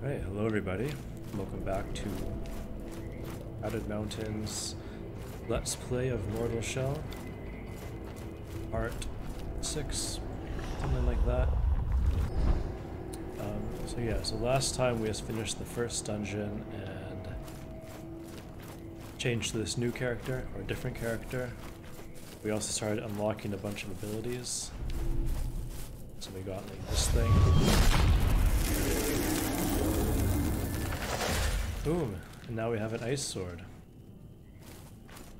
Alright, hello everybody. Welcome back to Crowded Mountains Let's Play of Mortal Shell. Part 6, something like that. Um, so yeah, so last time we just finished the first dungeon and changed to this new character, or a different character. We also started unlocking a bunch of abilities. So we got like this thing. Boom, and now we have an ice sword.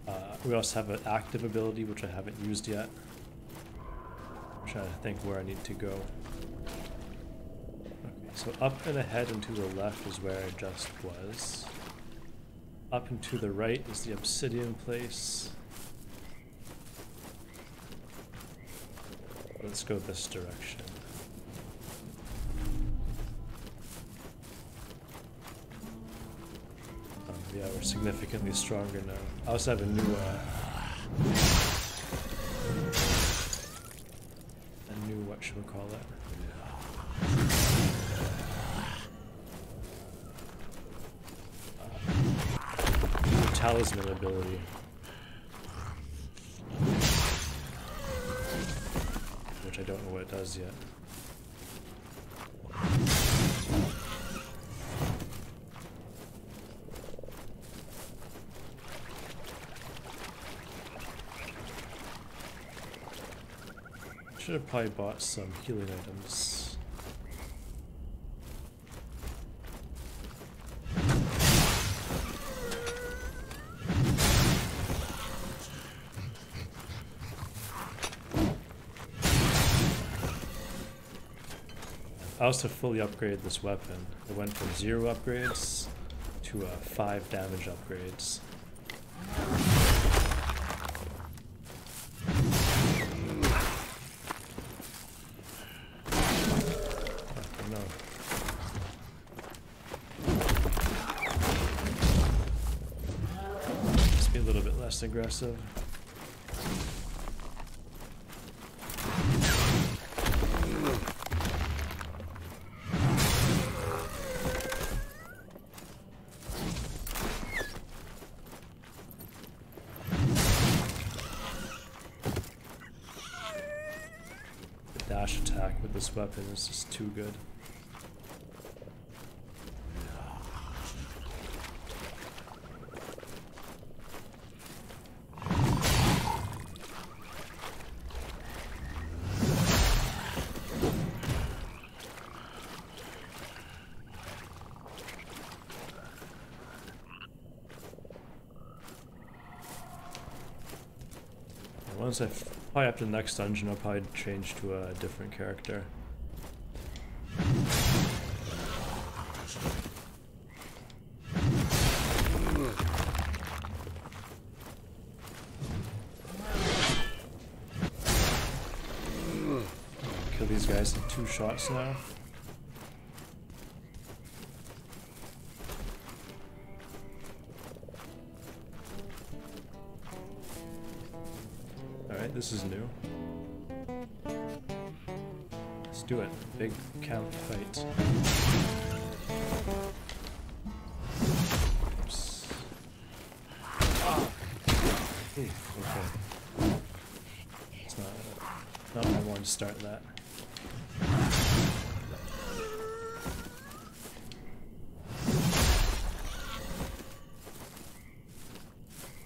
Uh, we also have an active ability which I haven't used yet. I'm trying to think where I need to go. Okay, so up and ahead and to the left is where I just was. Up and to the right is the obsidian place. Let's go this direction. Yeah, we're significantly stronger now. I also have a new, uh, a new, what should we call it? Uh, talisman ability. Which I don't know what it does yet. Should have probably bought some healing items. I also fully upgraded this weapon. It went from zero upgrades to uh, five damage upgrades. Aggressive. The dash attack with this weapon is just too good. I probably after the next dungeon, I'll probably change to a different character. Kill these guys in two shots now. Count fight. Oops. Ooh, okay. It's not, not I wanted to start that.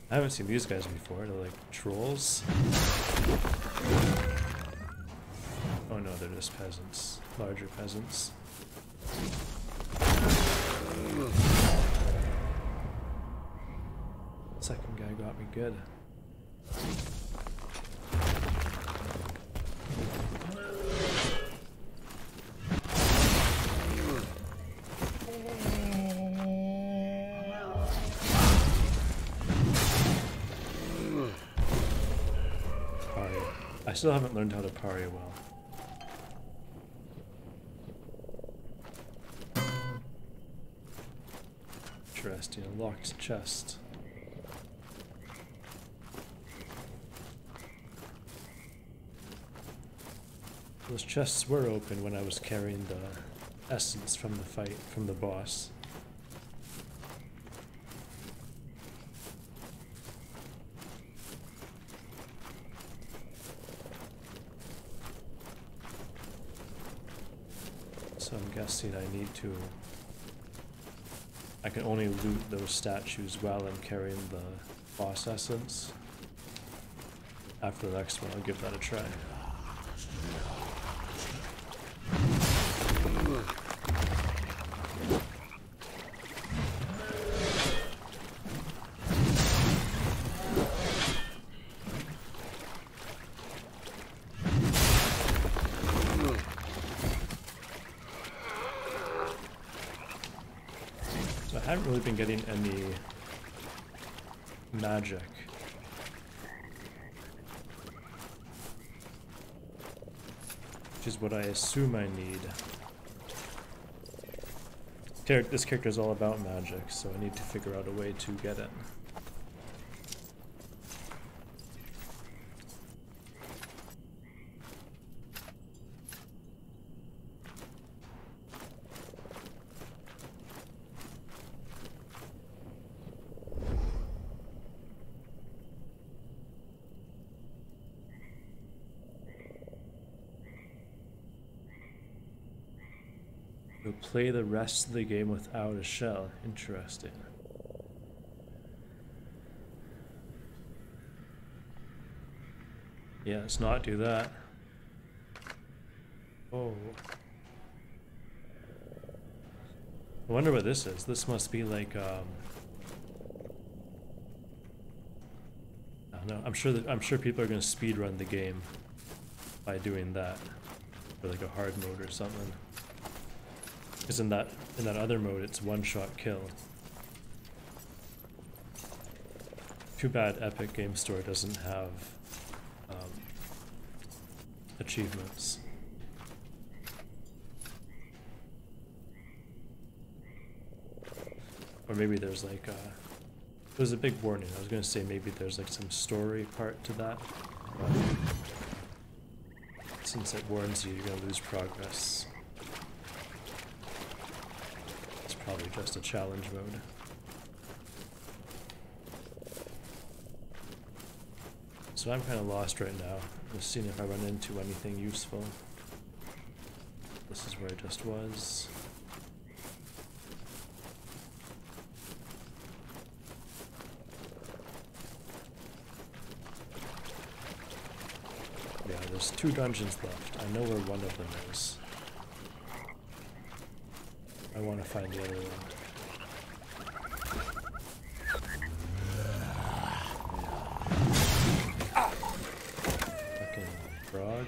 I haven't seen these guys before. They're like trolls. Peasants. Larger peasants. Second guy got me good. I still haven't learned how to parry well. Interesting. locked chest. Those chests were open when I was carrying the essence from the fight, from the boss. So I'm guessing I need to... I can only loot those statues while I'm carrying the boss essence. After the next one, I'll give that a try. Haven't really been getting any magic. Which is what I assume I need. This character is all about magic, so I need to figure out a way to get it. You'll play the rest of the game without a shell. Interesting. Yeah, let's not do that. Oh. I wonder what this is. This must be like, um... I don't know. I'm sure that I'm sure people are gonna speed run the game by doing that. Or like a hard mode or something. Because in that in that other mode, it's one shot kill. Too bad Epic Game Store doesn't have um, achievements. Or maybe there's like a, there's a big warning. I was gonna say maybe there's like some story part to that. But since it warns you, you're gonna lose progress. It's probably just a challenge mode. So I'm kind of lost right now. Just seeing if I run into anything useful. This is where I just was. Yeah, there's two dungeons left. I know where one of them is. I want to find the other one. Fucking frog.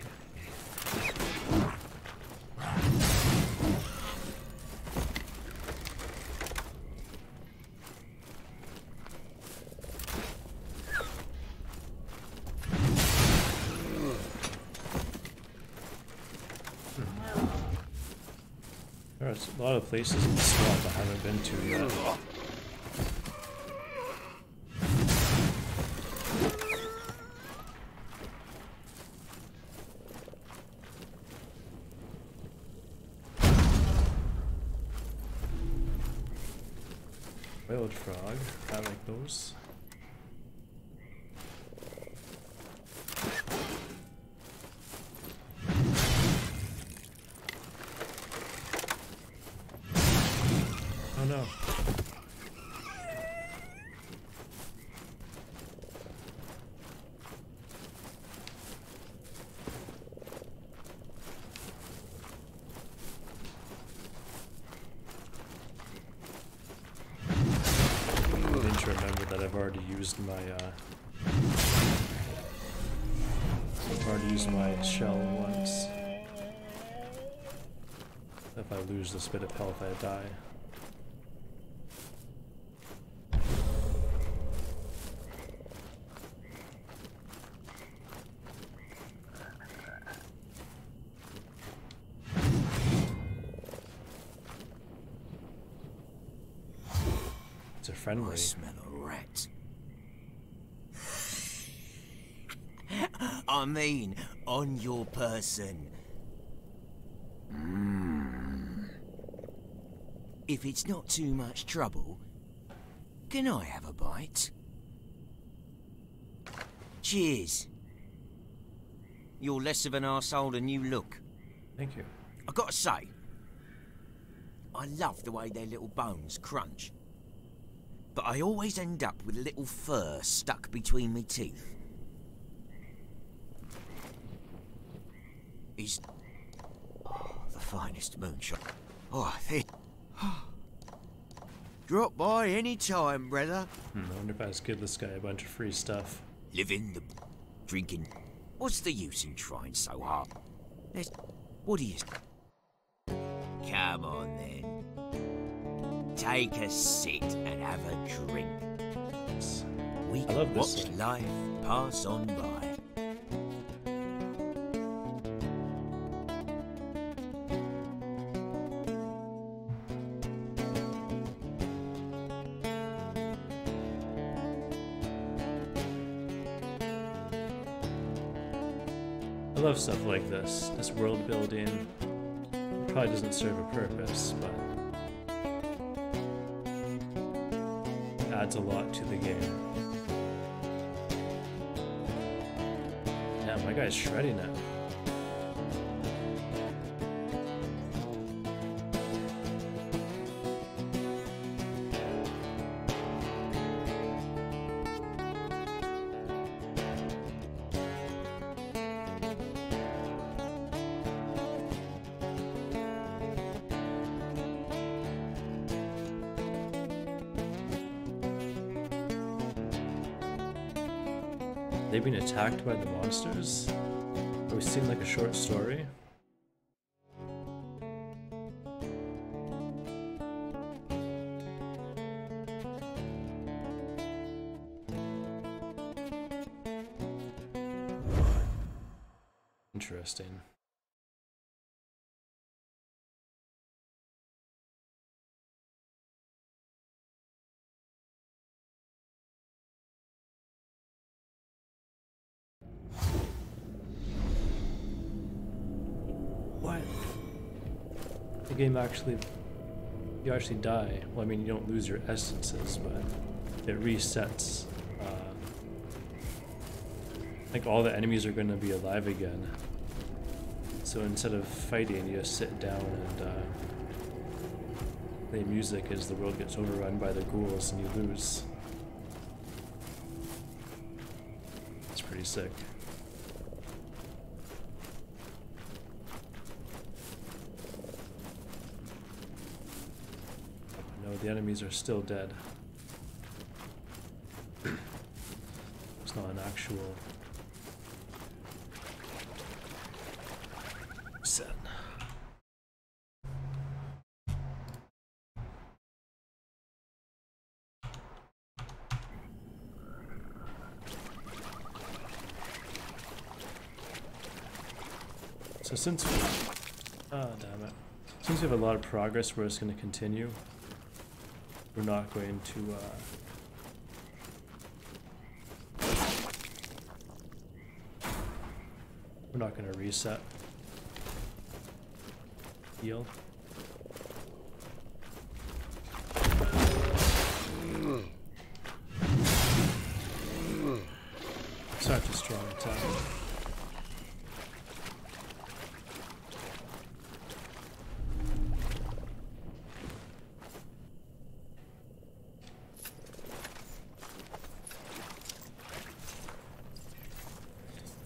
There's a lot of places in the swamp I haven't been to yet. Wild frog, I like those. Oh no. I need to remember that I've already used my uh I've already used my shell once. If I lose this bit of health I die. It's a friendly. I smell a rat. I mean, on your person. Mmm. If it's not too much trouble, can I have a bite? Cheers. You're less of an arsehole than you look. Thank you. I gotta say, I love the way their little bones crunch. But I always end up with a little fur stuck between me teeth. Is oh, the finest moonshine. Oh, it. Drop by any time, brother. Hmm, I wonder if I just give this guy a bunch of free stuff. Living the drinking. What's the use in trying so hard? Let's, what do you? Come on then. Take a sit and have a drink. We I can watch song. life pass on by. Love stuff like this. This world building probably doesn't serve a purpose, but adds a lot to the game. Damn, my guy's shredding it. By the we like a short story? The game actually, you actually die. Well, I mean, you don't lose your essences, but it resets. Uh, like all the enemies are going to be alive again. So instead of fighting, you just sit down and uh, play music as the world gets overrun by the ghouls and you lose. It's pretty sick. No, the enemies are still dead. it's not an actual set. So since we, ah damn it, since we have a lot of progress, we're just going to continue. We're not going to. Uh, we're not going to reset. Heal. Such a strong attack.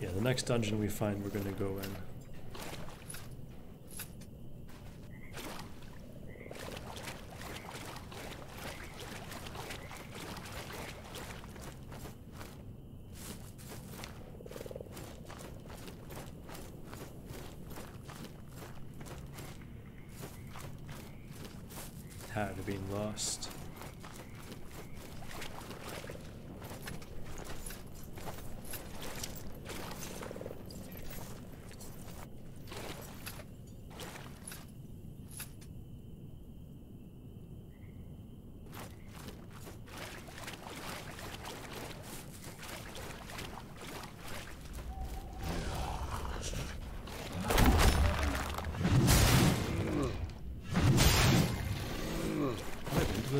Yeah, the next dungeon we find, we're gonna go in.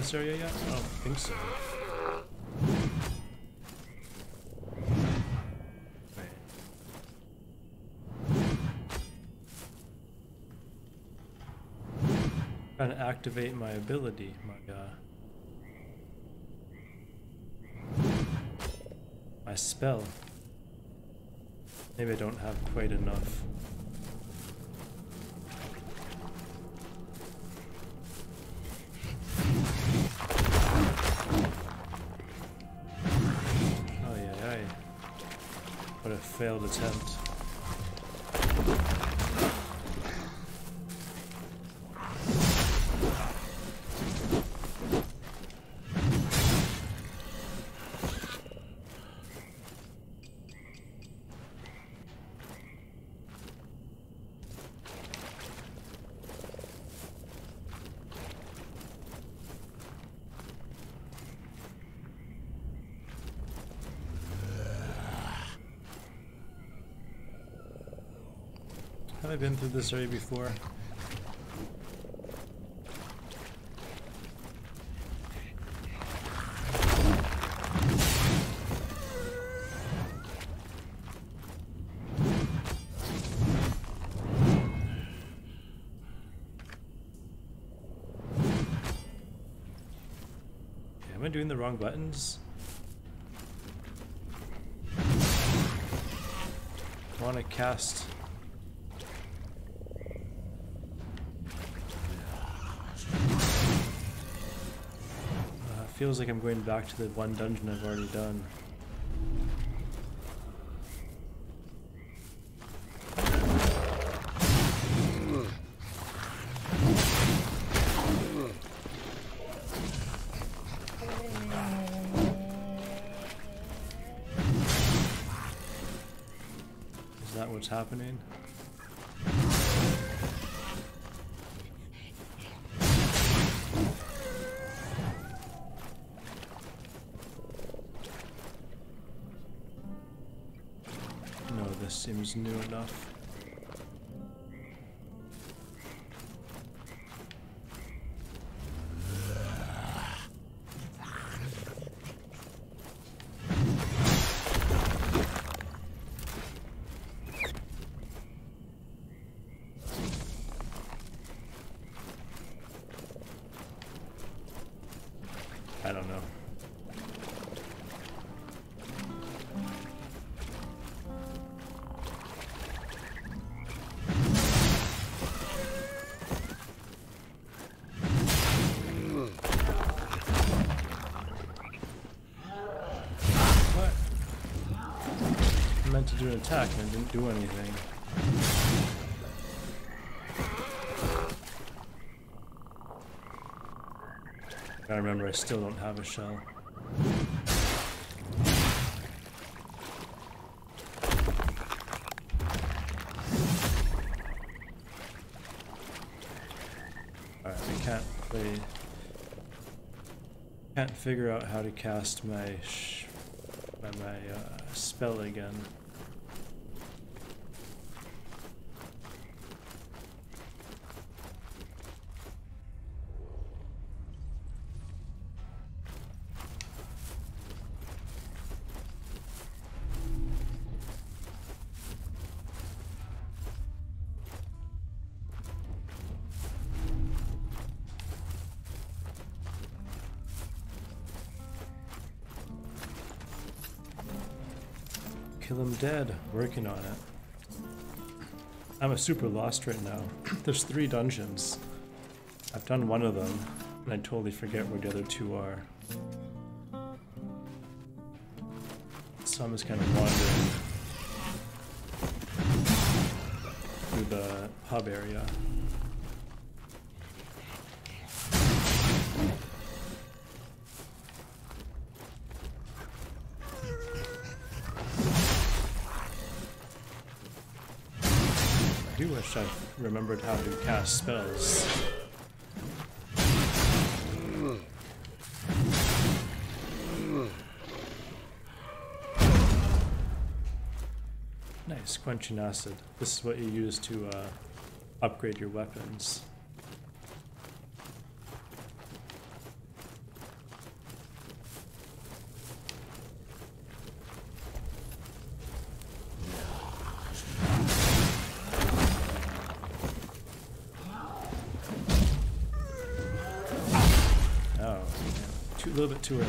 This area yet? I don't think so. Trying to activate my ability, my uh, my spell. Maybe I don't have quite enough. Failed attempt. Have been through this area before? Am I doing the wrong buttons? I want to cast Uh, feels like I'm going back to the one dungeon I've already done. Is that what's happening? Seems new enough. Attack and didn't do anything. I remember I still don't have a shell. Alright, I can't. Can't figure out how to cast my my, my uh, spell again. Dead. Working on it. I'm a super lost right now. There's three dungeons. I've done one of them, and I totally forget where the other two are. So I'm just kind of wandering through the hub area. Remembered how to cast spells. Nice, quenching acid. This is what you use to uh, upgrade your weapons. Bit too early.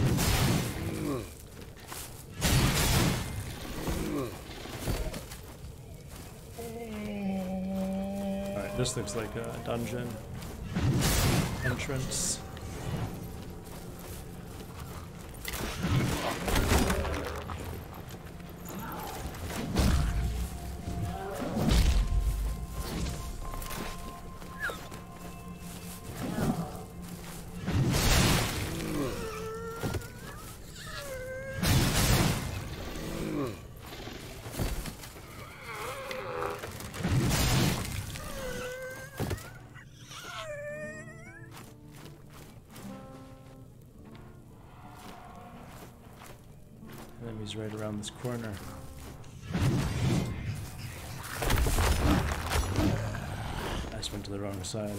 Alright, this looks like a dungeon entrance. Right around this corner. I just went to the wrong side.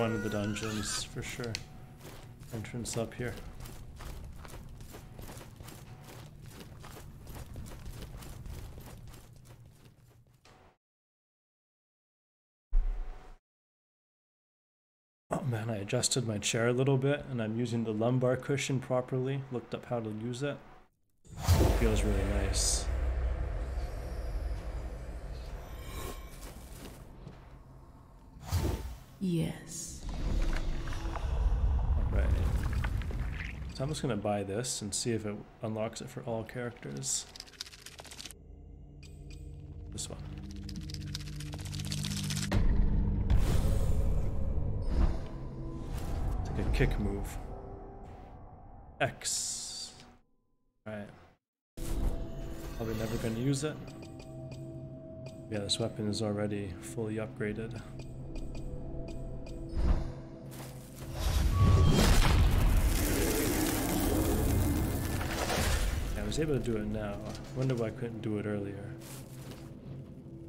One of the dungeons for sure. Entrance up here. Oh man, I adjusted my chair a little bit and I'm using the lumbar cushion properly. Looked up how to use it. Feels really nice. I'm just gonna buy this and see if it unlocks it for all characters. This one. Like a kick move. X. Alright. Probably never gonna use it. Yeah, this weapon is already fully upgraded. Able to do it now. Wonder why I couldn't do it earlier.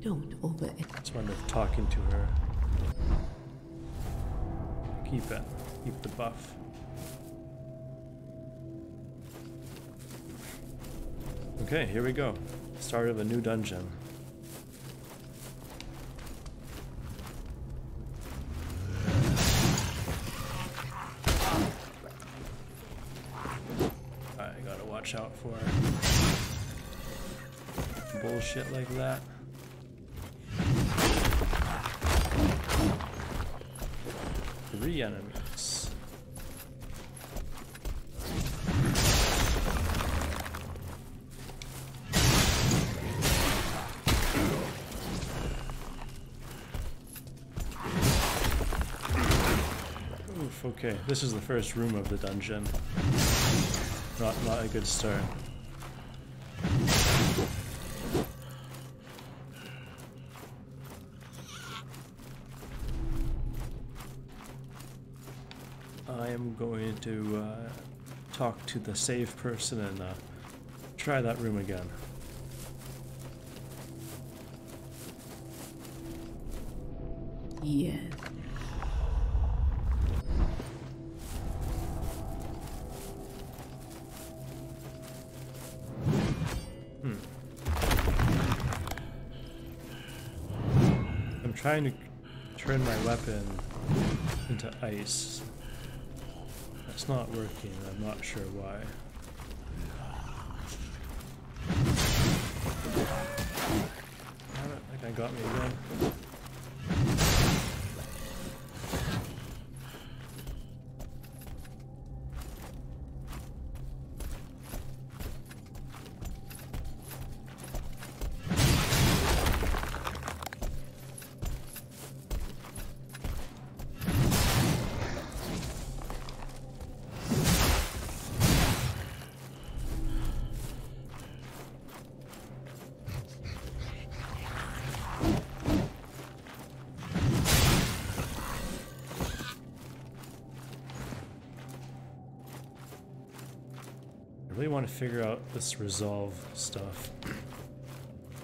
Don't over Just wonder if talking to her. Keep it. Keep the buff. Okay, here we go. Start of a new dungeon. Bullshit like that. Three enemies. Oof, okay. This is the first room of the dungeon. Not not a good start. To uh, talk to the save person and uh, try that room again. Yes. I'm trying to turn my weapon into ice. That's not working. I'm not sure why. Got me I really want to figure out this resolve stuff.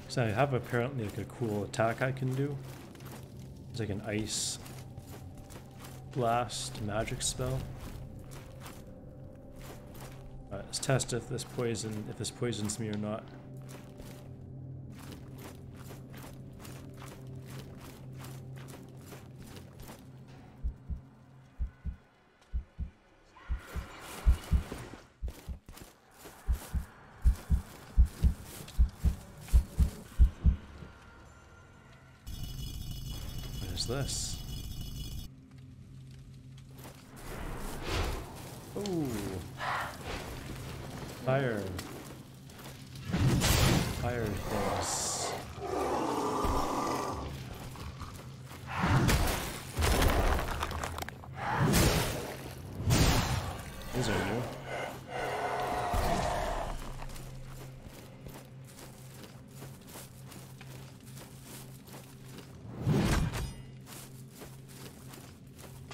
So I have apparently like a cool attack I can do. It's like an ice blast magic spell. Uh, Alright, let's test if this poison if this poisons me or not. What is this? Ooh. Fire. Fire things. These are new.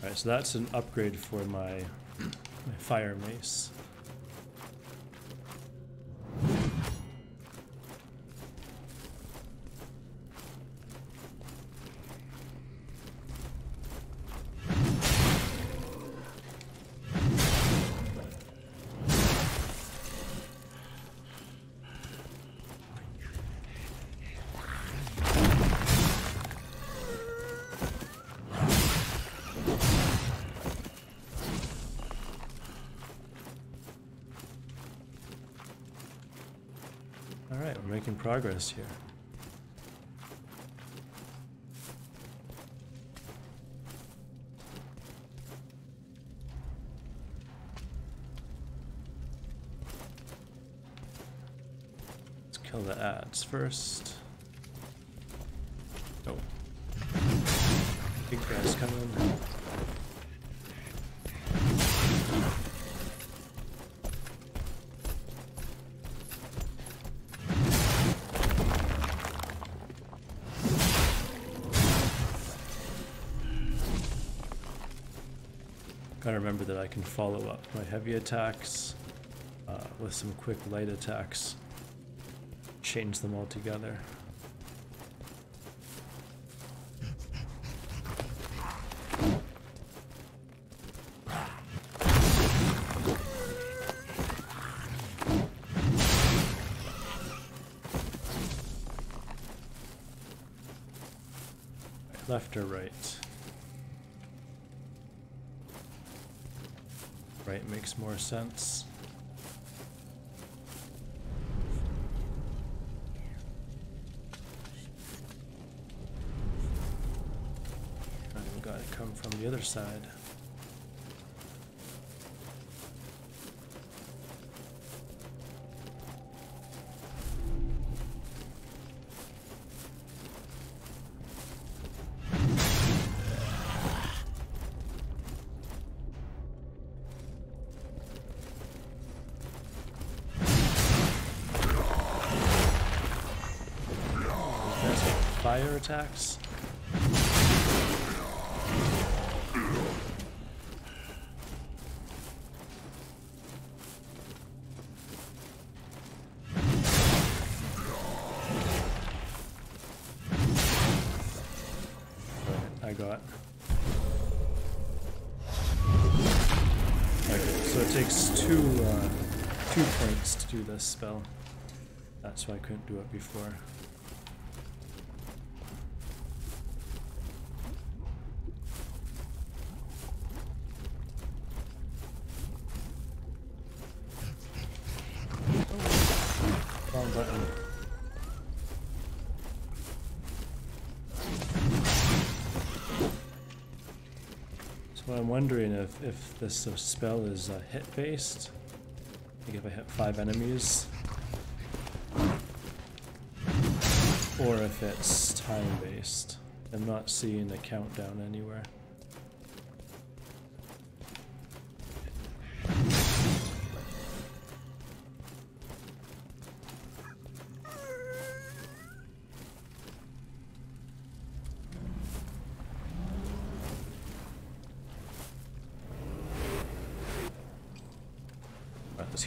Alright, so that's an upgrade for my, my fire mace. Progress here. Let's kill the ads first. Remember that I can follow up my heavy attacks uh, with some quick light attacks. Change them all together. Left or right? Right makes more sense. I've got to come from the other side. Attacks. I got. Okay, so it takes two uh, two points to do this spell. That's why I couldn't do it before. Wondering if, if this spell is uh, hit based. Like if I hit five enemies. Or if it's time based. I'm not seeing a countdown anywhere.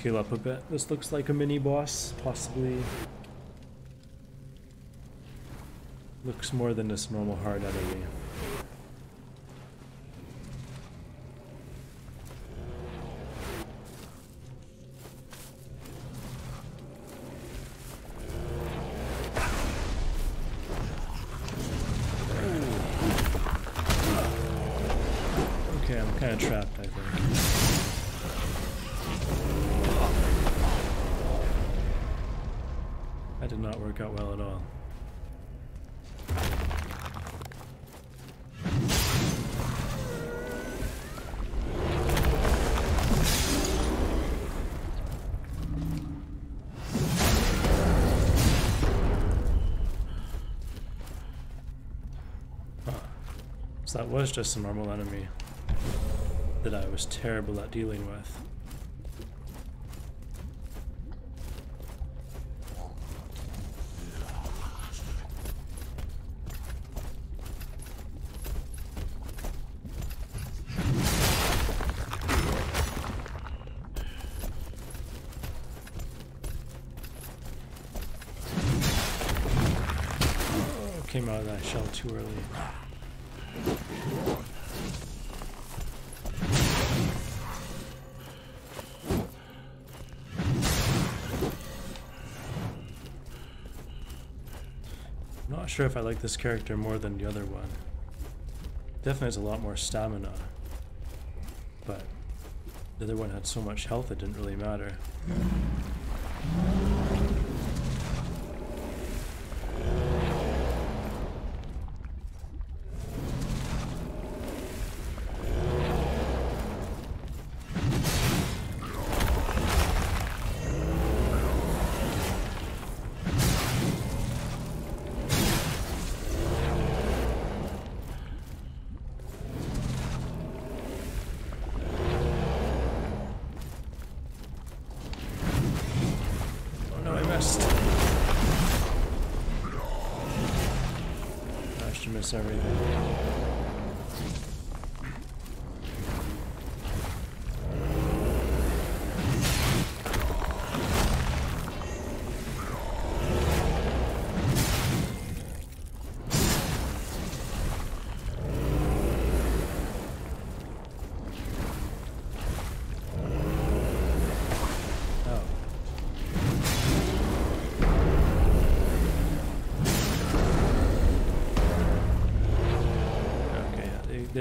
Right, up a bit. This looks like a mini boss, possibly. Looks more than this normal hard enemy. That was just a normal enemy that I was terrible at dealing with. Came out of that shell too early. Sure if I like this character more than the other one. Definitely has a lot more stamina. But the other one had so much health it didn't really matter.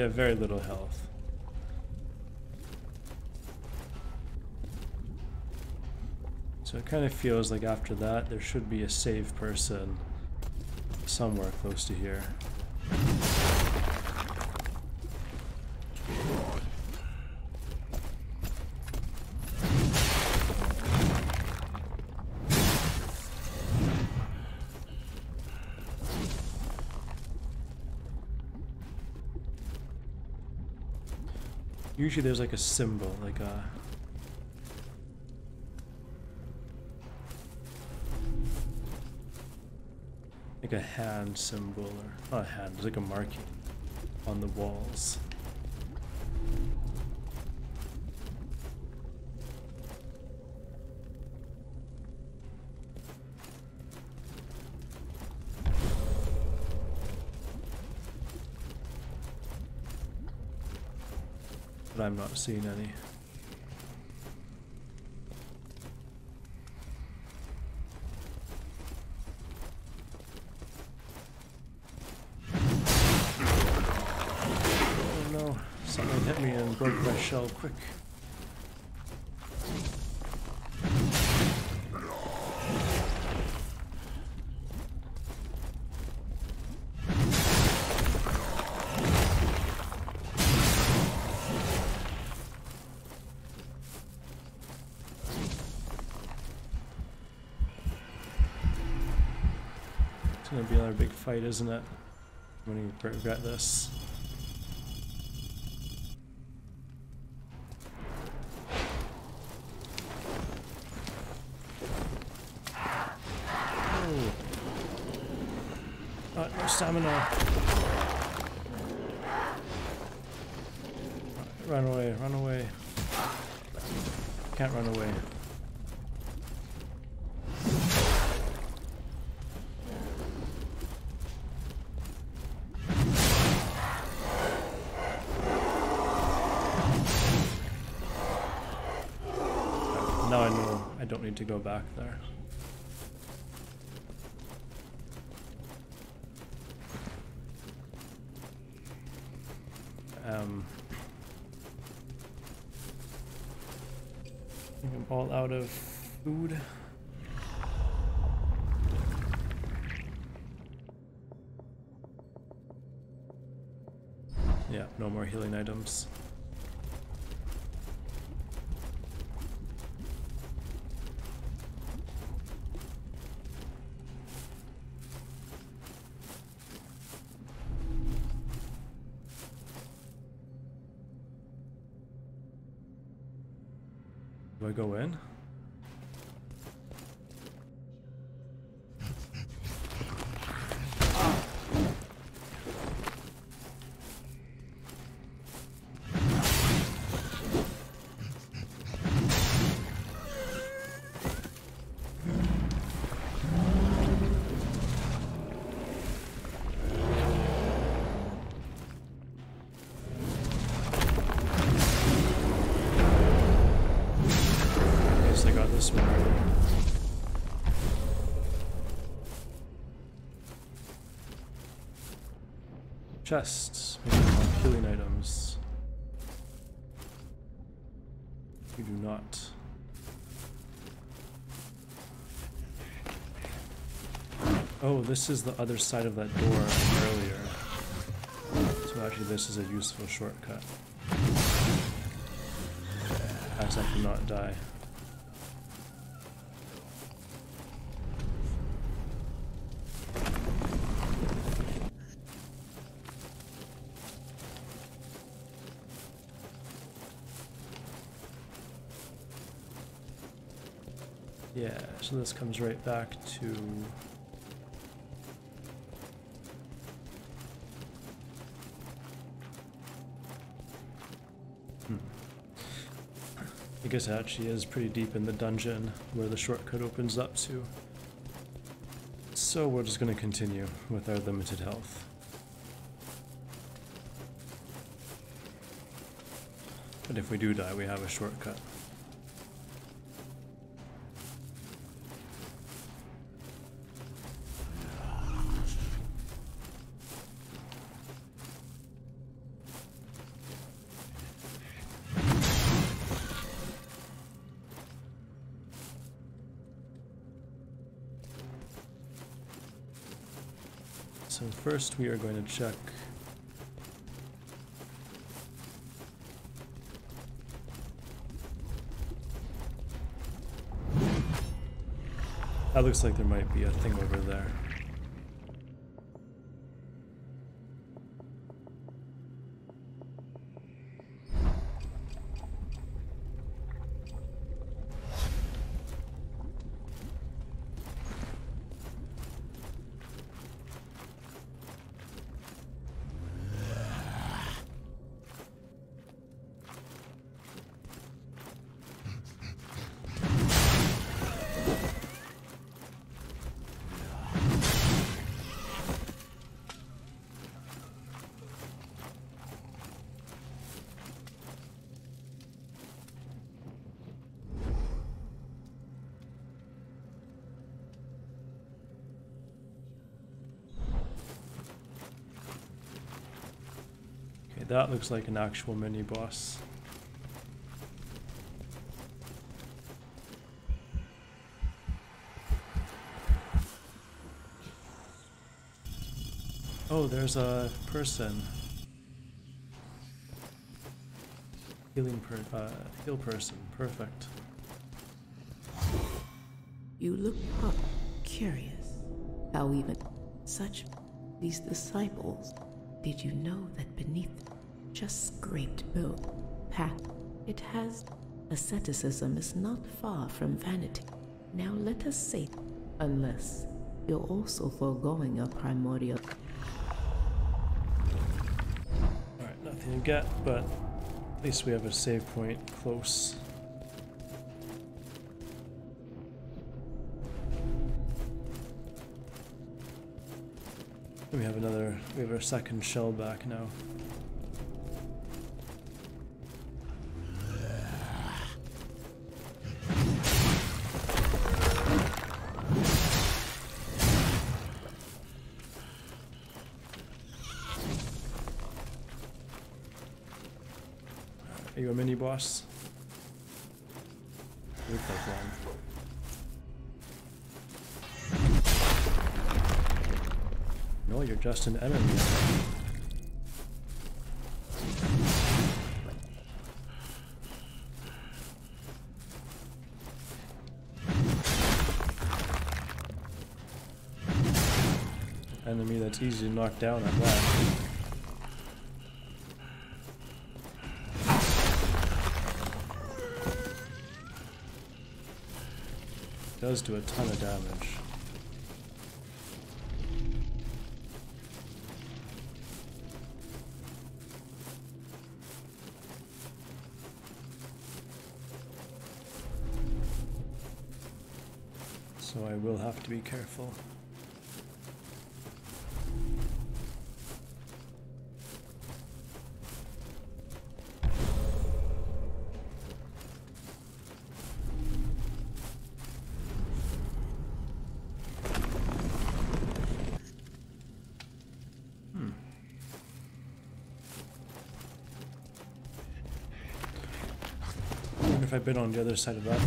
Have very little health. So it kind of feels like after that there should be a save person somewhere close to here. Usually there's like a symbol, like a like a hand symbol or not a hand, it's like a marking on the walls. But I'm not seeing any. Oh no, something hit me and broke my shell quick. Fight, isn't it? I'm gonna regret this. Oh. Uh, no stamina. Run away, run away. Can't run away. now I know I don't need to go back there. Um, I think I'm all out of food. Yeah, no more healing items. Go in? Chests. Healing items. You do not. Oh, this is the other side of that door earlier. So actually this is a useful shortcut. As I cannot die. Yeah, so this comes right back to Hmm. I guess it actually is pretty deep in the dungeon where the shortcut opens up to. So we're just going to continue with our limited health. But if we do die, we have a shortcut. First we are going to check That looks like there might be a thing over there. Okay, that looks like an actual mini boss. Oh, there's a person. Healing per uh, heal person. Perfect. You look up, curious. How even such these disciples. Did you know that beneath just scraped built path it has asceticism is not far from vanity. Now let us say unless you're also foregoing a primordial Alright, nothing to get, but at least we have a save point close. We have another, we have our second shell back now. Boss? You look like one. No, you're just an enemy. Enemy that's easy to knock down at that. Does do a ton of damage. So I will have to be careful. I've been on the other side of that.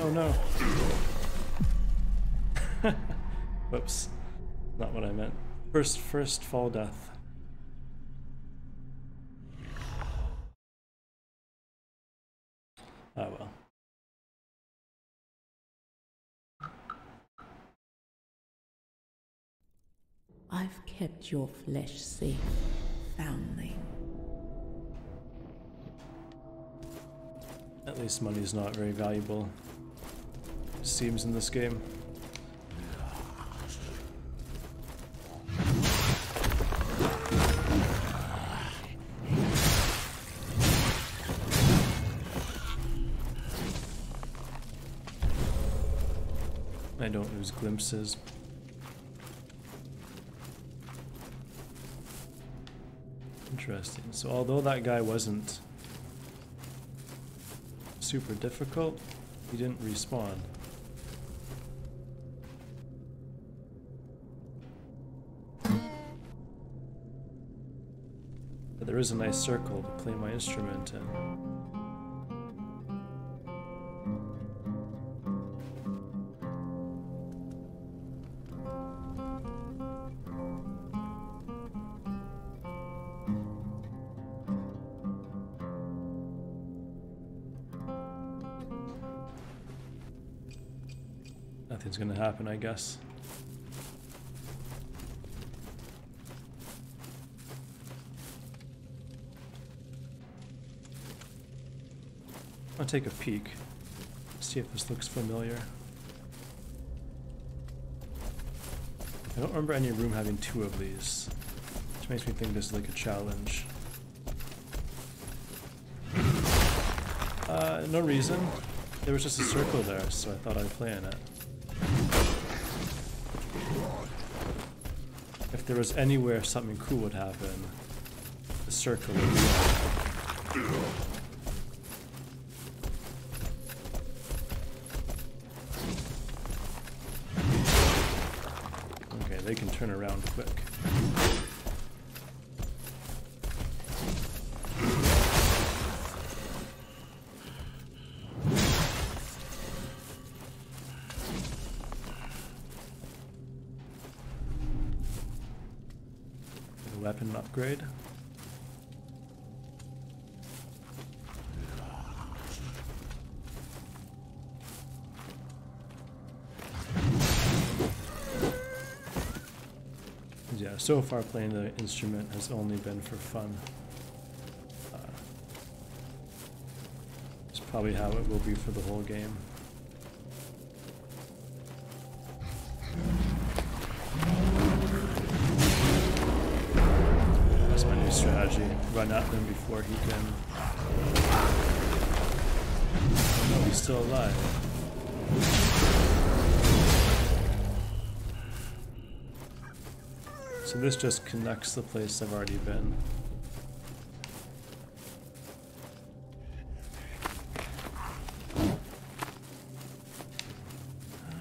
Oh no. Whoops. Not what I meant. First first fall death. Ah well. I've kept your flesh safe, foundling. At least money's not very valuable. Seems in this game. I don't lose glimpses. So although that guy wasn't super difficult, he didn't respawn. But there is a nice circle to play my instrument in. Nothing's gonna happen, I guess. I'll take a peek, see if this looks familiar. I don't remember any room having two of these, which makes me think this is like a challenge. Uh, no reason. There was just a circle there, so I thought I'd play in it. There was anywhere something cool would happen, the circle would upgrade. Yeah, so far playing the instrument has only been for fun. Uh, it's probably how it will be for the whole game. Run at before he can. No, he's still alive. So this just connects the place I've already been. Uh,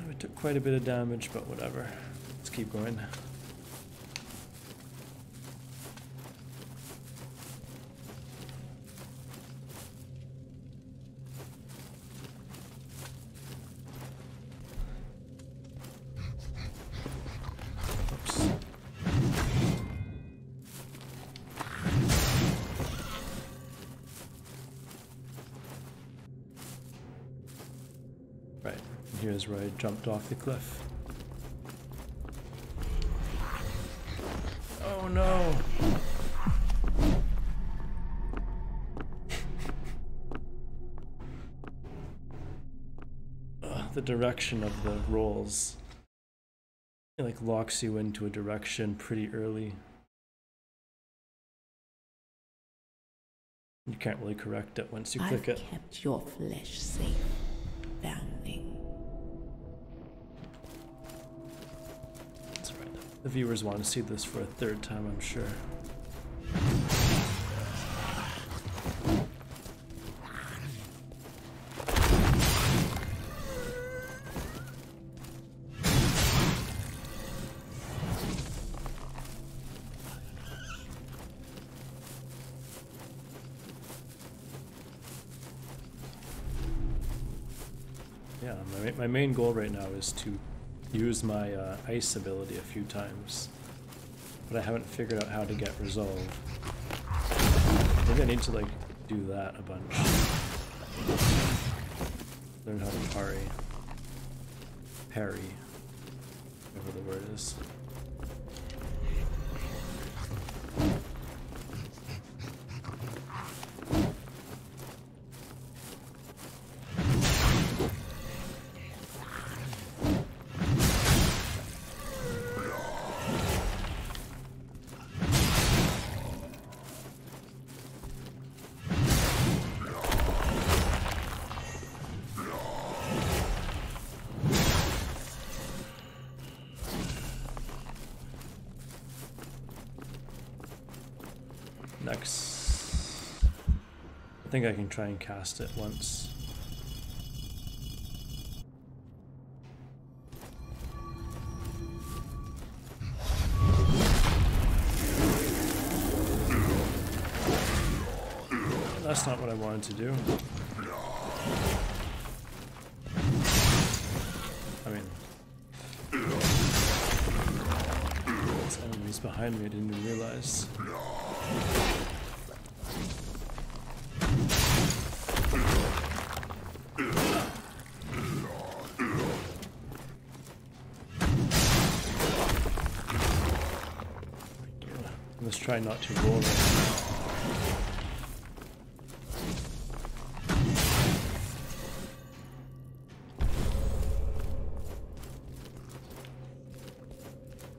we took quite a bit of damage, but whatever. Let's keep going. Where I jumped off the cliff. Oh no! Ugh, uh, the direction of the rolls it like locks you into a direction pretty early. You can't really correct it once you click I've it. kept your flesh safe. The viewers want to see this for a third time, I'm sure. Yeah, my, my main goal right now is to use my uh, ice ability a few times, but I haven't figured out how to get resolve. Maybe I need to like do that a bunch. Learn how to parry, parry, whatever the word is. Think I can try and cast it once. That's not what I wanted to do. I mean, enemies behind me I didn't even realize. Try not to roll.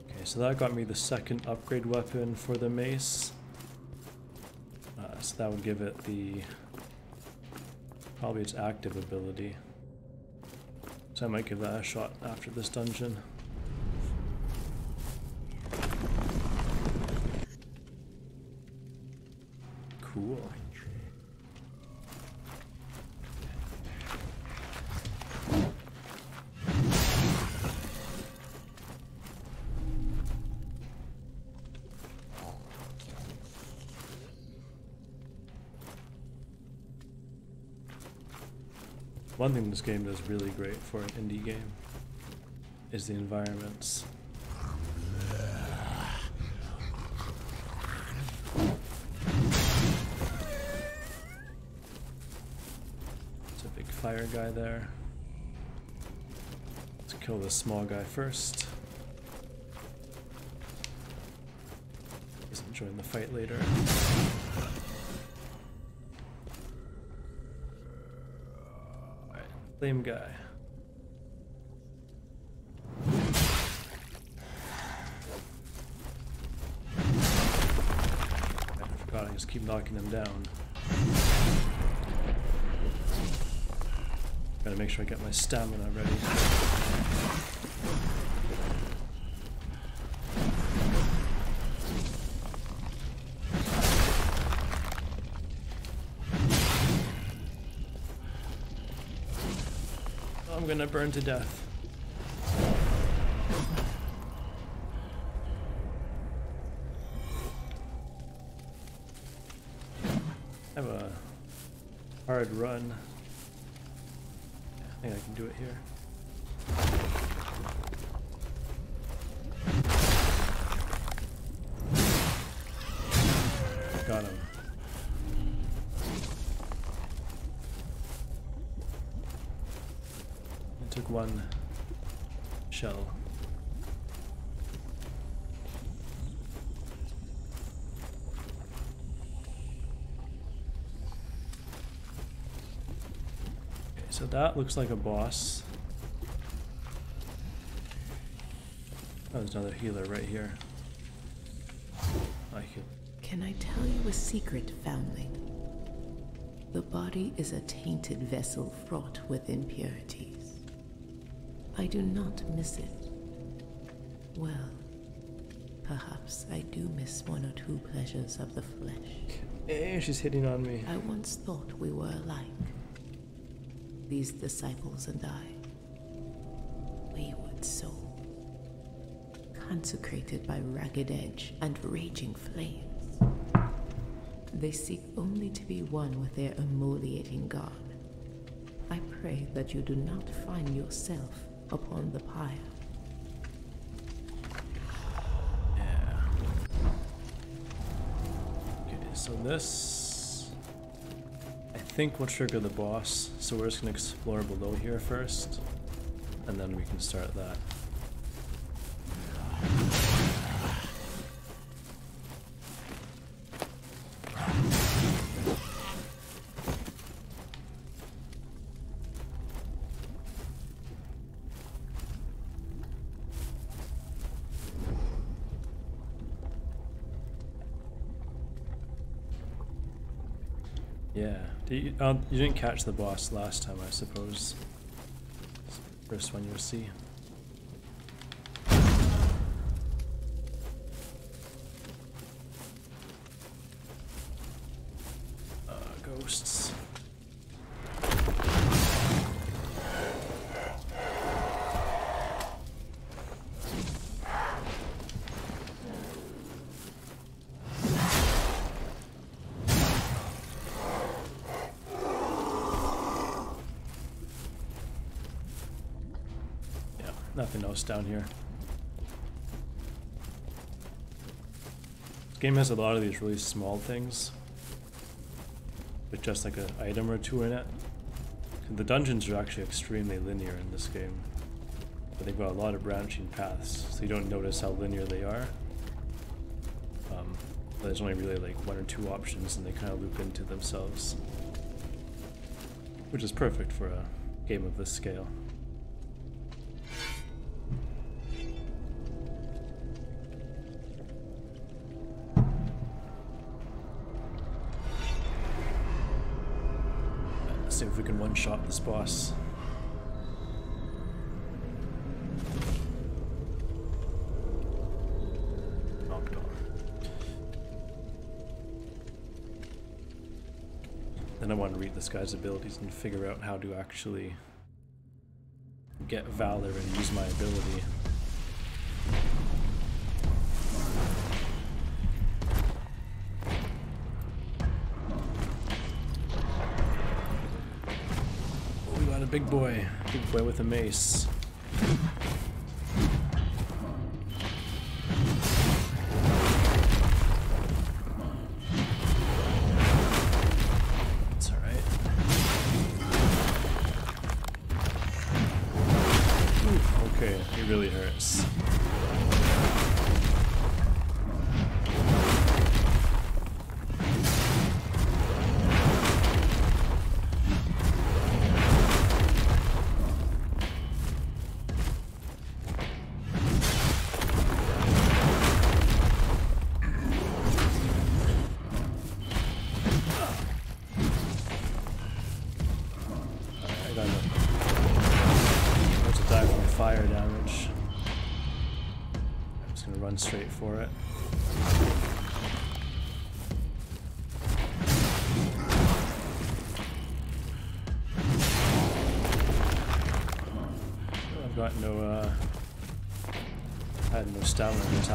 Okay, so that got me the second upgrade weapon for the mace. Uh, so that would give it the probably its active ability. So I might give that a shot after this dungeon. One thing this game does really great for an indie game is the environments. There's a big fire guy there. Let's kill this small guy first. Doesn't join the fight later. Flame guy. I forgot, I just keep knocking them down. Gotta make sure I get my stamina ready. I'm gonna burn to death. I have a hard run. I think I can do it here. Got him. I took one shell. So that looks like a boss. Oh, there's another healer right here. I can Can I tell you a secret, foundling? The body is a tainted vessel fraught with impurities. I do not miss it. Well, perhaps I do miss one or two pleasures of the flesh. Hey, she's hitting on me. I once thought we were alike. These disciples and I. Wayward souls. Consecrated by ragged edge and raging flames. They seek only to be one with their emoliating God. I pray that you do not find yourself upon the pyre. Yeah. Okay, so this I think will trigger the boss, so we're just gonna explore below here first, and then we can start that. You, uh, you didn't catch the boss last time, I suppose. First one you'll see. Else down here. This game has a lot of these really small things. With just like an item or two in it. The dungeons are actually extremely linear in this game. But they've got a lot of branching paths, so you don't notice how linear they are. Um, there's only really like one or two options and they kind of loop into themselves. Which is perfect for a game of this scale. See if we can one-shot this boss. Then I want to read this guy's abilities and figure out how to actually get Valor and use my ability. Big boy. Big boy with a mace.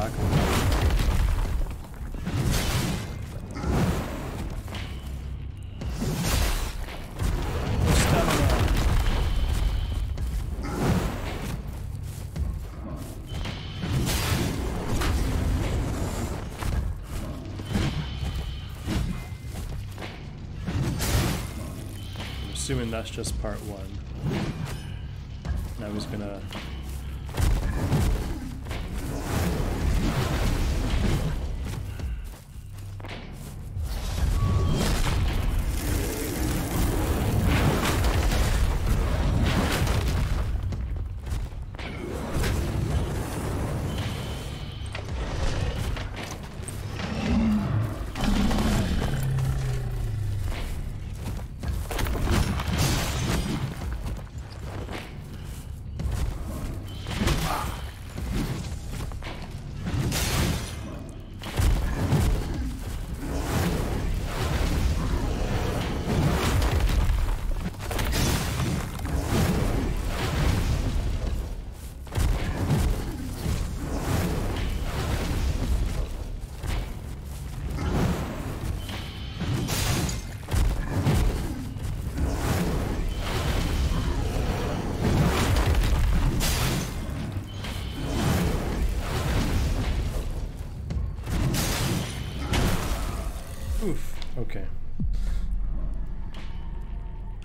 I'm assuming that's just part one.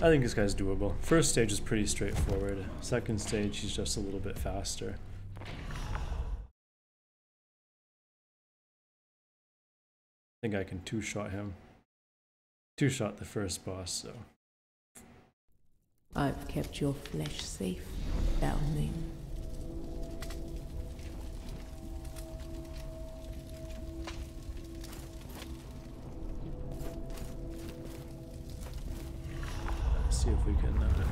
I think this guy's doable. First stage is pretty straightforward. Second stage, he's just a little bit faster. I think I can two-shot him. Two-shot the first boss, so... I've kept your flesh safe, Foundling. See if we can... Uh,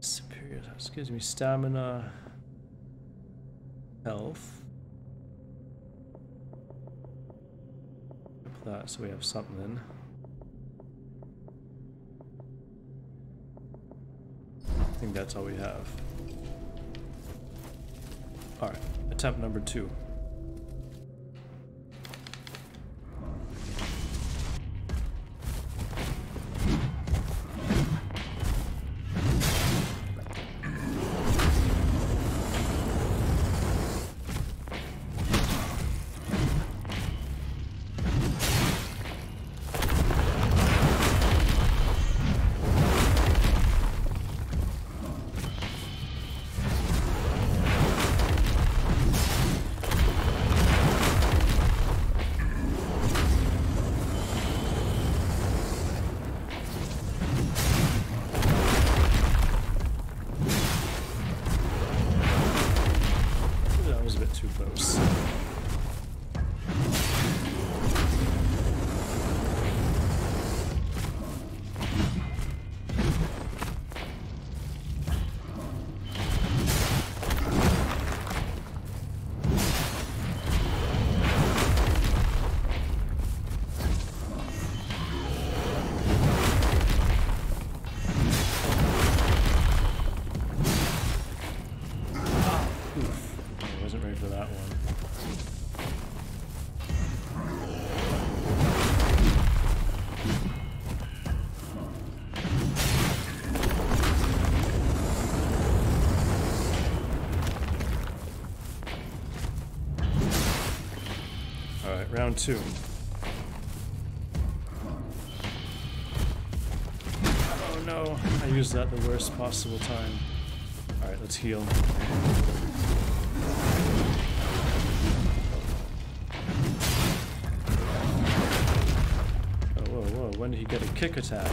superior... Excuse me, stamina... Health. Up that so we have something. I think that's all we have. Alright, attempt number two. Round two. Oh no, I used that the worst possible time. Alright, let's heal. Oh, whoa, whoa, when did he get a kick attack?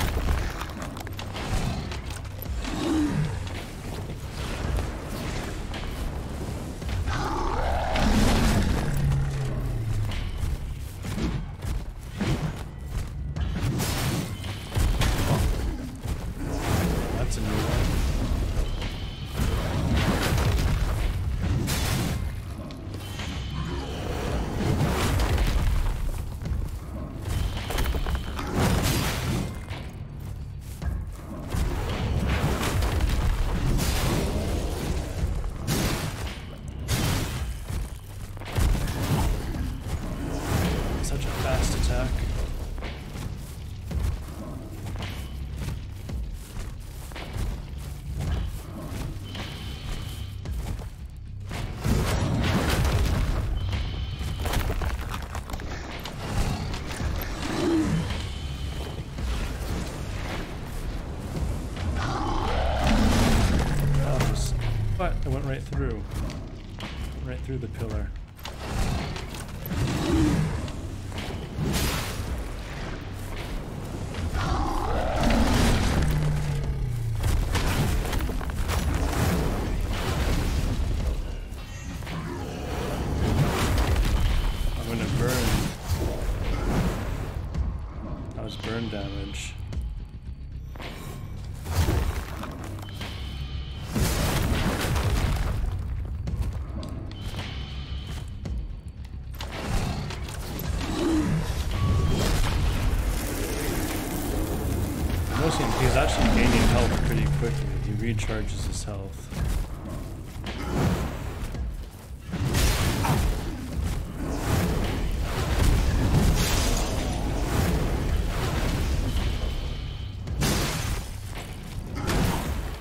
Recharges his health.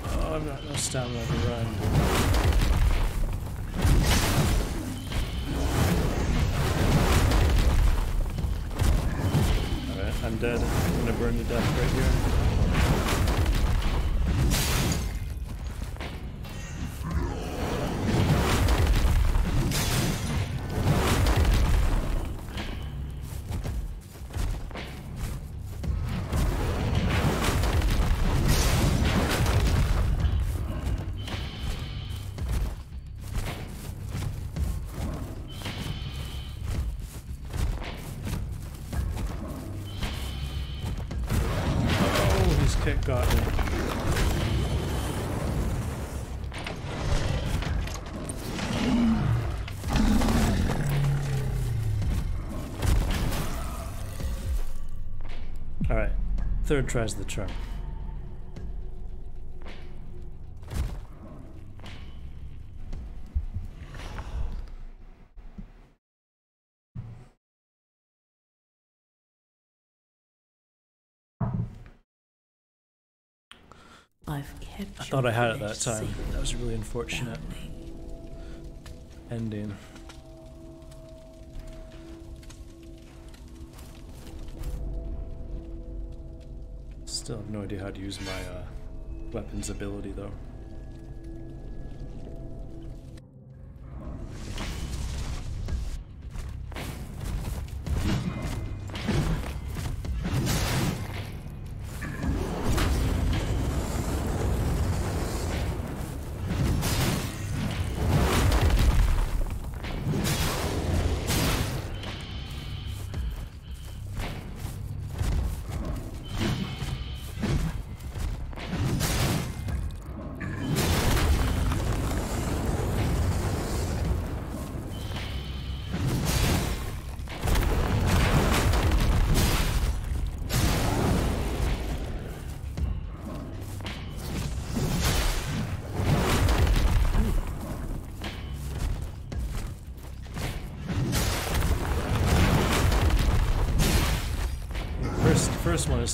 Oh, to run. I'm dead. I'm gonna burn to death right here. Third tries the charm. I've kept I thought I had it that time. That was really unfortunate ending. Still have no idea how to use my uh, weapons ability though.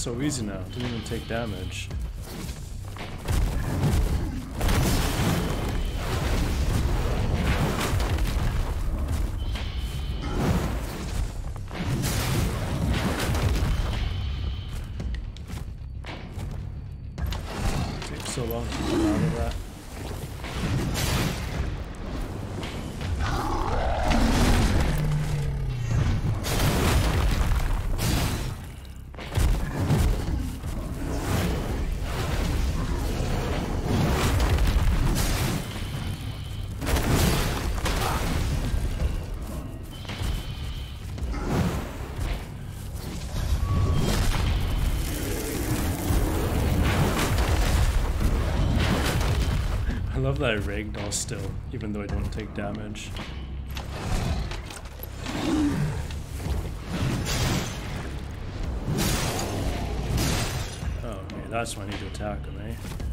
So easy now. Didn't even take damage. Takes so long to get out of that. That I ragdoll still, even though I don't take damage. Oh, okay, that's why I need to attack him, eh?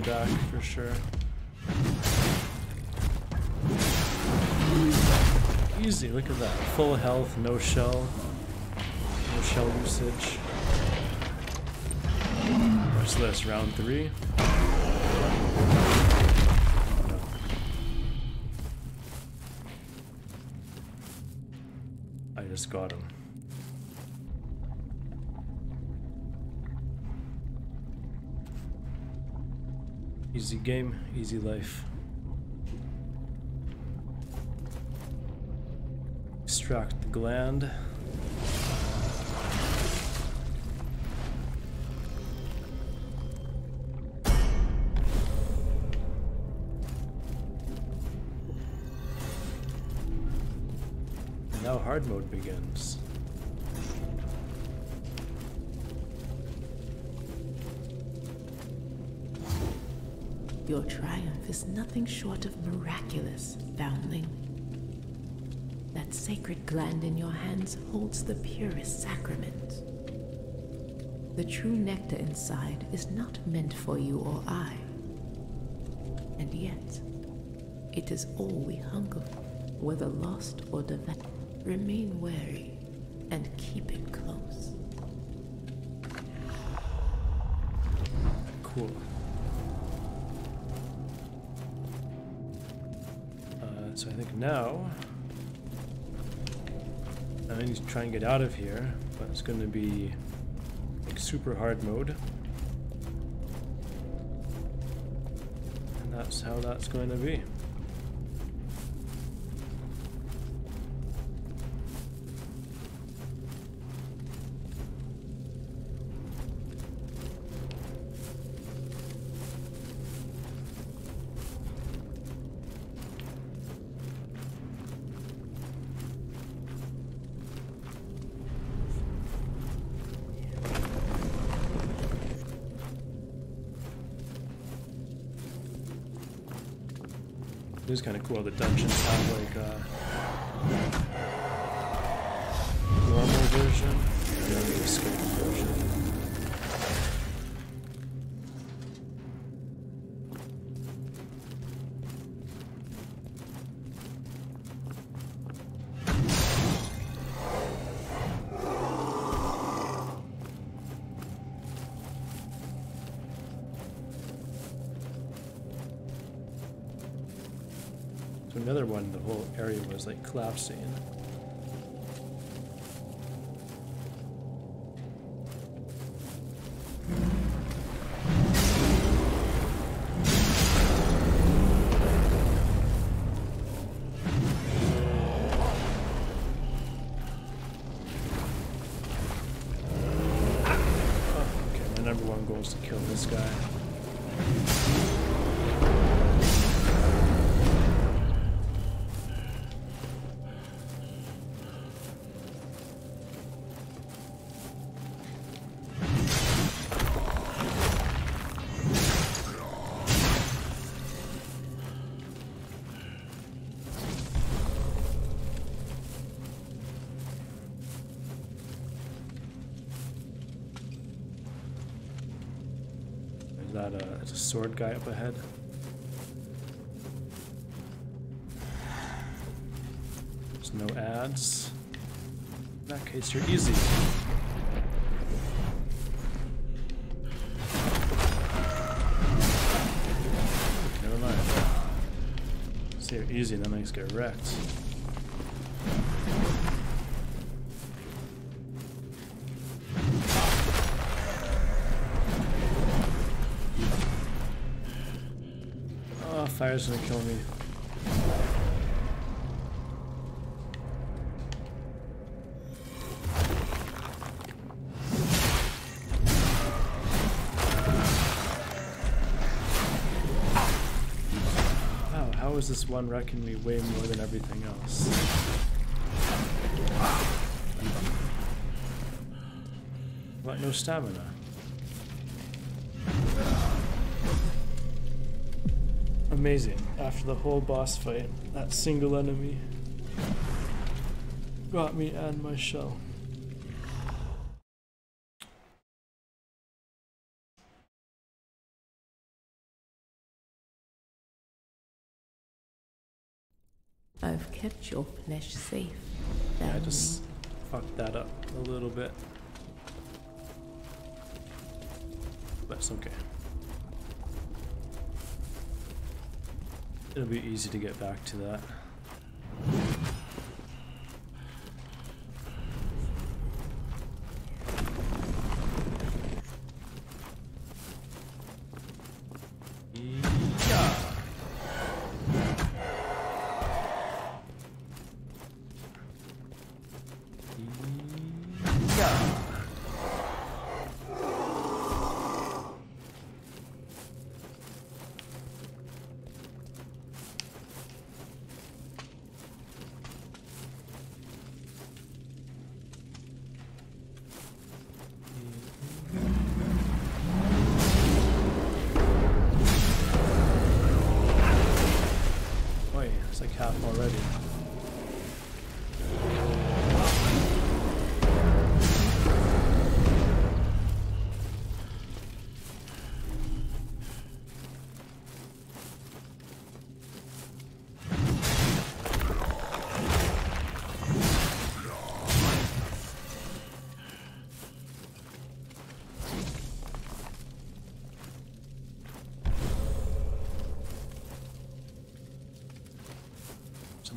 Back for sure. Easy, look at that. Full health, no shell. No shell usage. What's this, round three? Easy game, easy life. Extract the gland. Now hard mode begins. Your triumph is nothing short of miraculous, foundling. That sacred gland in your hands holds the purest sacrament. The true nectar inside is not meant for you or I. And yet, it is all we hunger for, whether lost or developed. Remain wary and keep it close. Cool. So I think now I need to try and get out of here, but it's going to be like super hard mode. And that's how that's going to be. Collapsing. Okay, my number one goal is to kill this guy. That a, sword guy up ahead? There's no ads. In that case, you're easy. Never mind. See, you're easy, I just get wrecked. Fire's gonna kill me. Wow, how is this one wrecking me way more than everything else? What, no stamina? Amazing. After the whole boss fight, that single enemy got me and my shell. I've kept your flesh safe. Yeah, I just fucked that up a little bit. That's okay. It'll be easy to get back to that.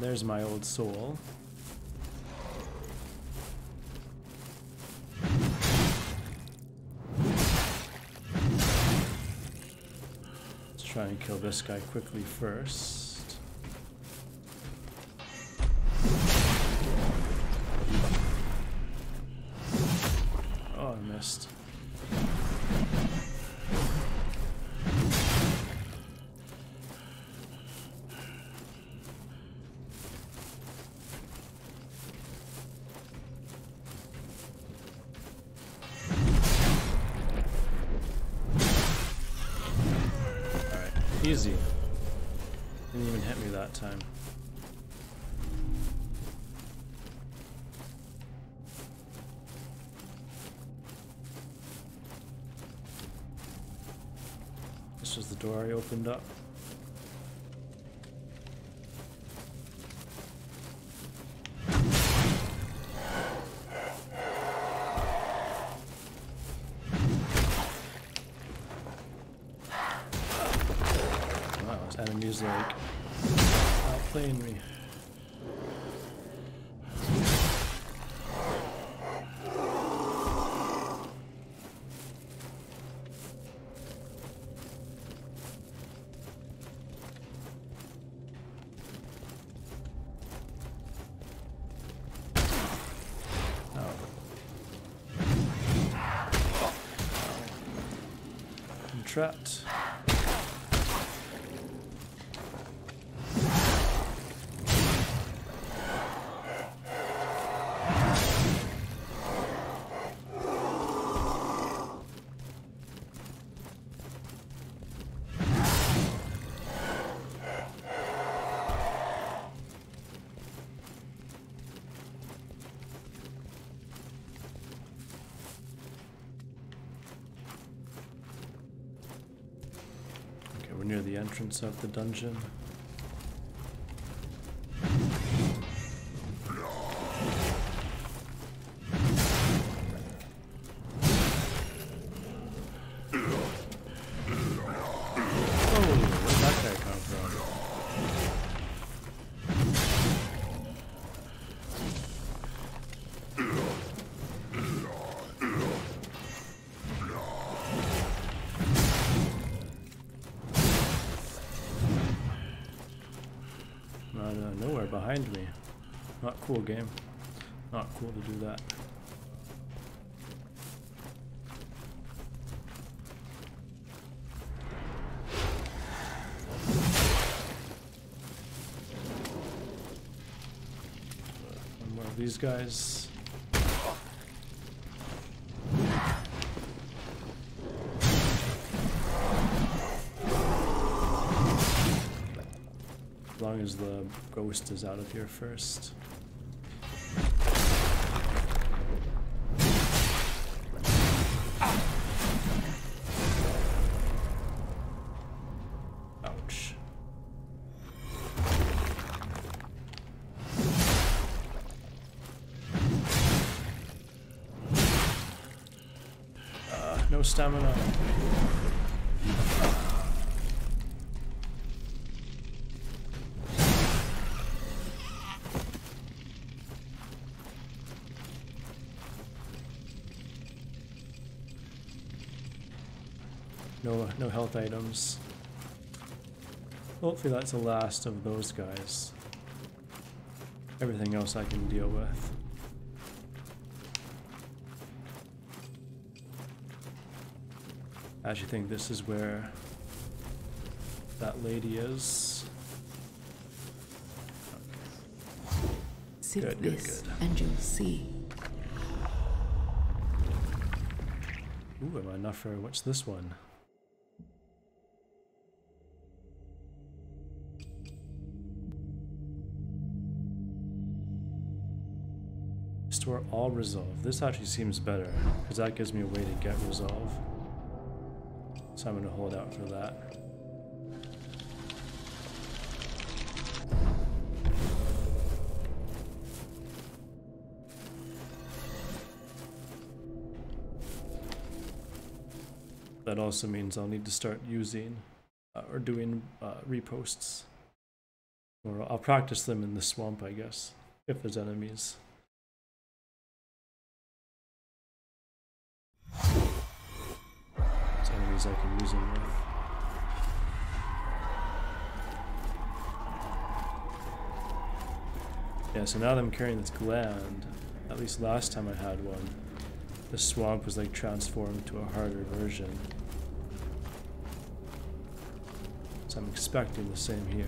There's my old soul. Let's try and kill this guy quickly first. Easy. Didn't even hit me that time. This was the door I opened up. I'm entrance of the dungeon. Cool game. Not cool to do that. One more of these guys. as long as the ghost is out of here first. No stamina. No, no health items. Hopefully that's the last of those guys. Everything else I can deal with. I actually think this is where that lady is. Sip Good, good, this, good. and you'll see. Ooh, am I enough for what's this one? Store all resolve. This actually seems better, because that gives me a way to get resolve. So I'm going to hold out for that. That also means I'll need to start using uh, or doing uh, ripostes. Or I'll practice them in the swamp, I guess, if there's enemies. Enemies I can use them with. Yeah, so now that I'm carrying this gland, at least last time I had one, the swamp was like transformed to a harder version. So I'm expecting the same here.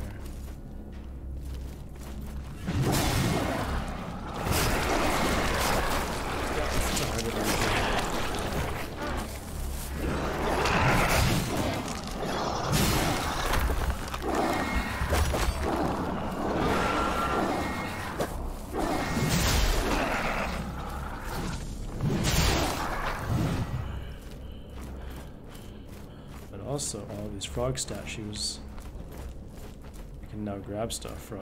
Frog statues I can now grab stuff from.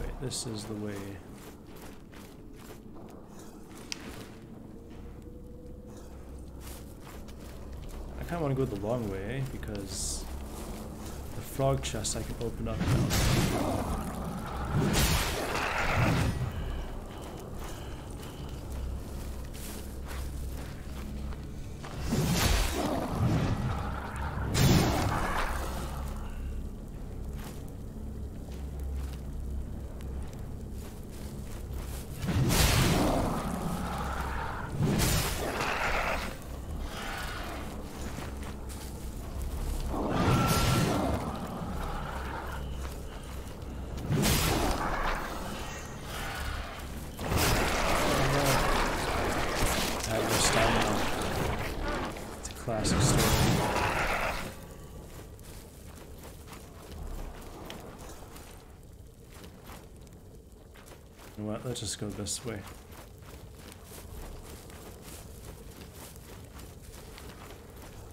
Wait, this is the way. Kind of want to go the long way because the frog chest I can open up now. Let's just go this way.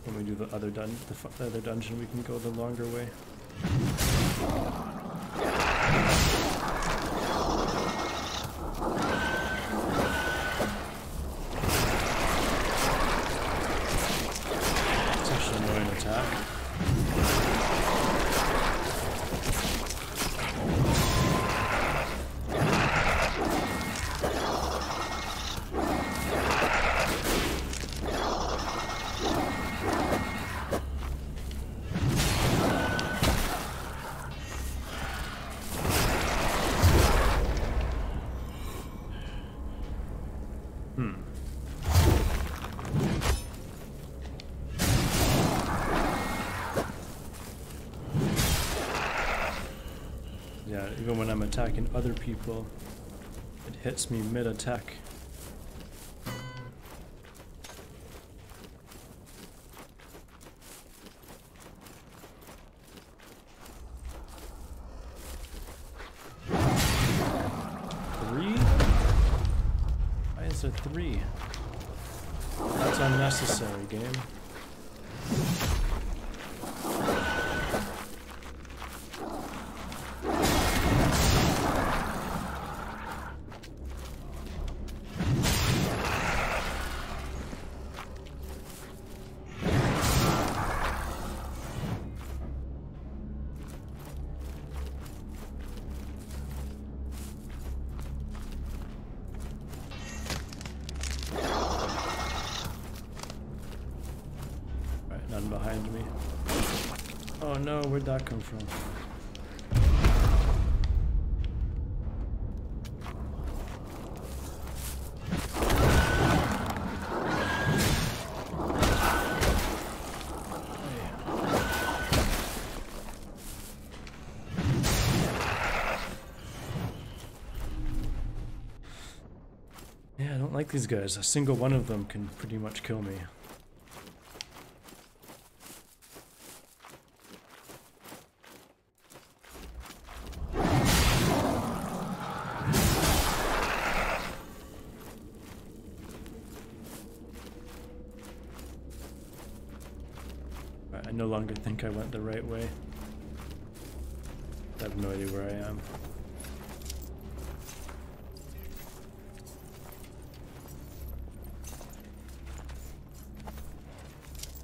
When we do the other dun the, the other dungeon, we can go the longer way. Even when I'm attacking other people, it hits me mid-attack. Behind me. Oh no, where'd that come from? Yeah, I don't like these guys. A single one of them can pretty much kill me. Right, I no longer think I went the right way. I have no idea where I am.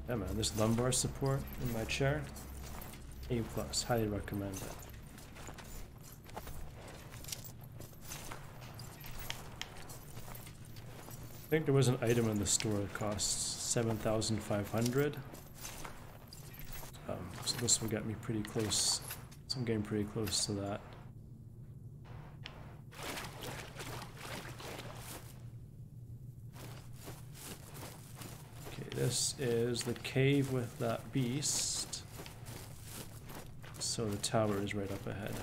Yeah man, this lumbar support in my chair, A plus, highly recommend it. I think there was an item in the store that costs 7,500. This will get me pretty close. So I'm getting pretty close to that. Okay, this is the cave with that beast. So the tower is right up ahead.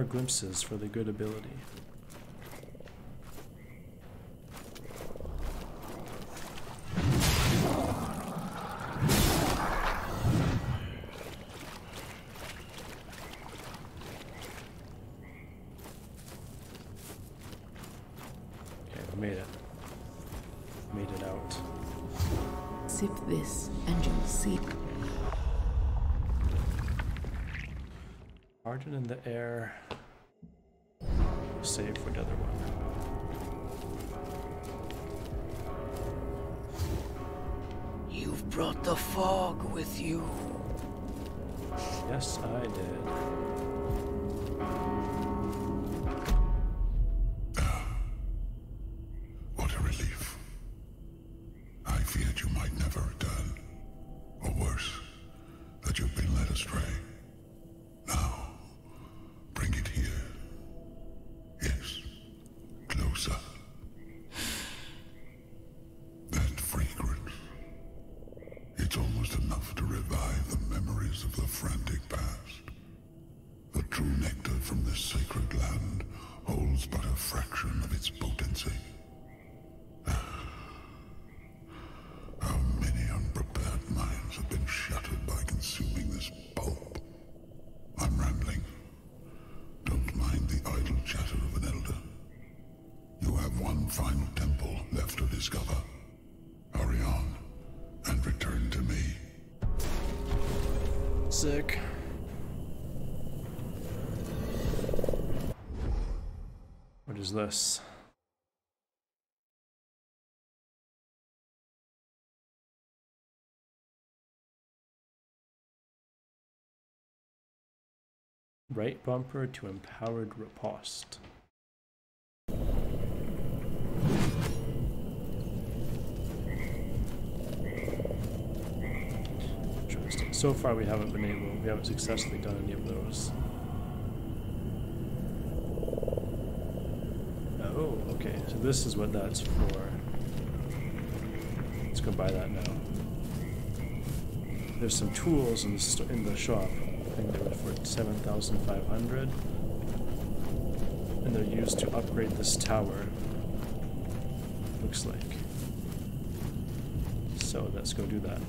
More glimpses for the good ability. Astray. Sick. What is this? Right bumper to empowered riposte. Interesting. So far we haven't been able, we haven't successfully done any of those. Oh, okay, so this is what that's for. Let's go buy that now. There's some tools in the, in the shop. I think they were for 7,500. And they're used to upgrade this tower. Looks like. So let's go do that.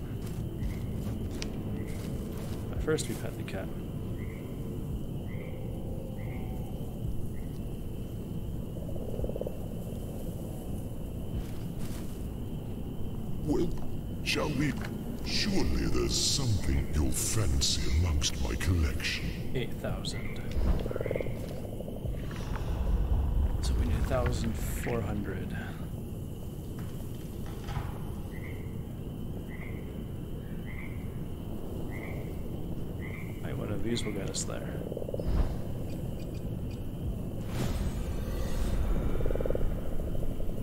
First we pet the cat. Well, shall we? Surely there's something you'll fancy amongst my collection. 8,000. Alright. So we need 1,400. Alright, one of these will get us there.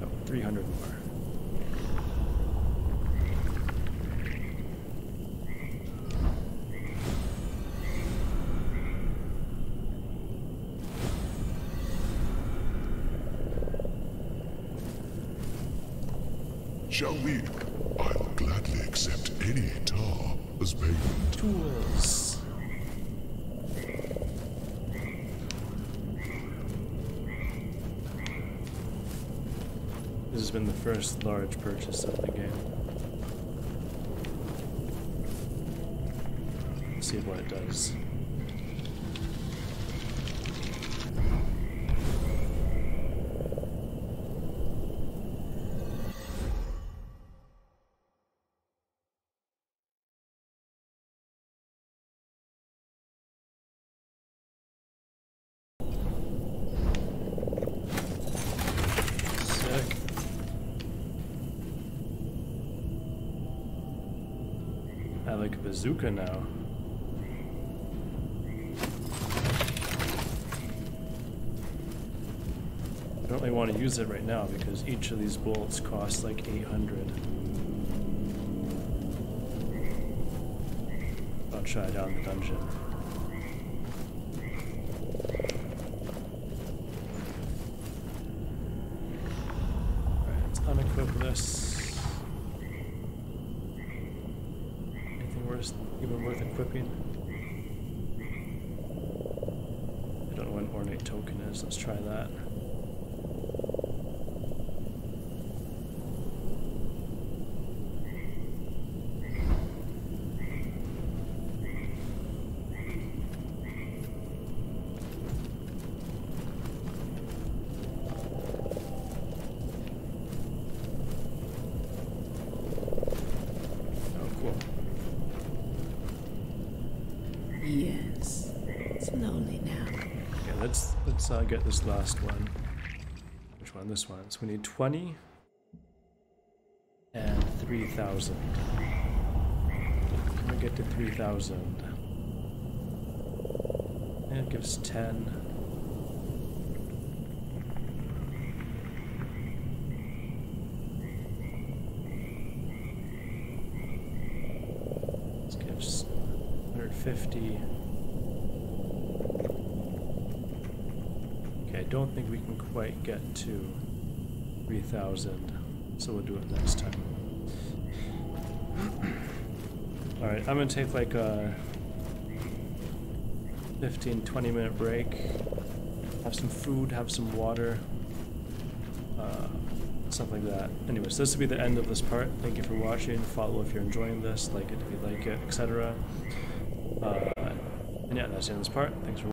Oh, 300 more. Shall we? I'll gladly accept any tar as payment. Tools. This has been the first large purchase of the game. Let's see what it does. Bazooka now. I don't really want to use it right now because each of these bolts costs like 800. I'll try down the dungeon. Alright, let's unequip this. Anything worth, even worth equipping? I don't know what an ornate is. Let's try that. Oh, cool. Yes. Slowly now. Okay, let's get this last one. Which one? This one. So we need twenty and three thousand. Can we get to three thousand? And it gives ten. This gives 150. Okay, I don't think we can quite get to 3,000, so we'll do it next time. Alright, I'm gonna take like a 15 20 minute break, have some food, have some water, uh, stuff like that. Anyways, this will be the end of this part. Thank you for watching. Follow if you're enjoying this, like it if you like it, etc. Uh, and yeah, that's the end of this part. Thanks for